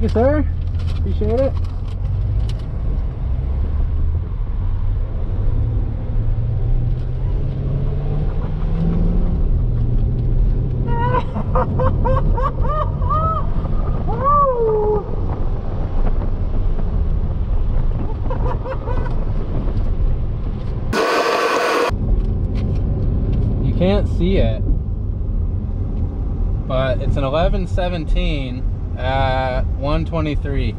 Thank you, sir. Appreciate it. can't see it, but it's an 1117 uh, at 123.